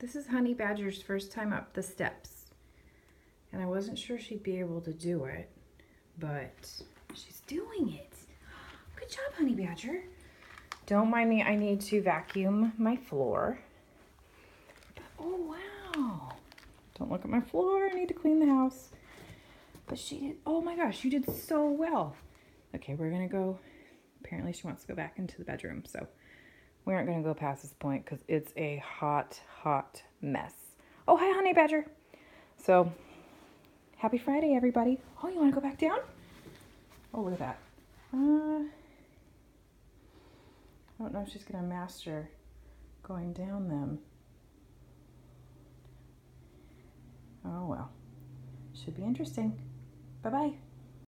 This is Honey Badger's first time up the steps. And I wasn't sure she'd be able to do it, but she's doing it. Good job, Honey Badger. Don't mind me, I need to vacuum my floor. Oh, wow. Don't look at my floor, I need to clean the house. But she did, oh my gosh, you did so well. Okay, we're gonna go, apparently she wants to go back into the bedroom, so we aren't gonna go past this point because it's a hot, hot mess. Oh, hi, honey badger. So, happy Friday, everybody. Oh, you wanna go back down? Oh, look at that. Uh, I don't know if she's gonna master going down them. Oh well. Should be interesting. Bye bye.